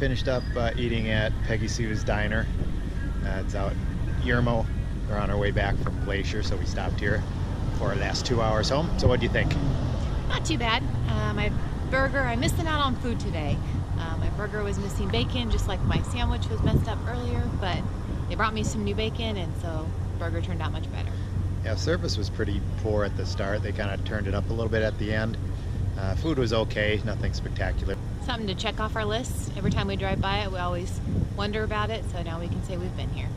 finished up uh, eating at Peggy Sue's Diner. Uh, it's out in Yermo. We're on our way back from Glacier, so we stopped here for our last two hours home. So, what do you think? Not too bad. Uh, my burger, I'm missing out on food today. Uh, my burger was missing bacon, just like my sandwich was messed up earlier, but they brought me some new bacon, and so burger turned out much better. Yeah, service was pretty poor at the start. They kind of turned it up a little bit at the end. Uh, food was okay, nothing spectacular. Something to check off our list. Every time we drive by it, we always wonder about it, so now we can say we've been here.